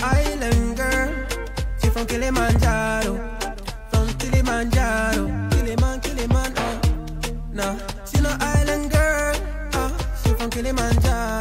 island girl. She from Kilimanjaro, from Kilimanjaro, Kiliman, Kiliman, oh. Nah, she no island girl, uh, she from Kilimanjaro.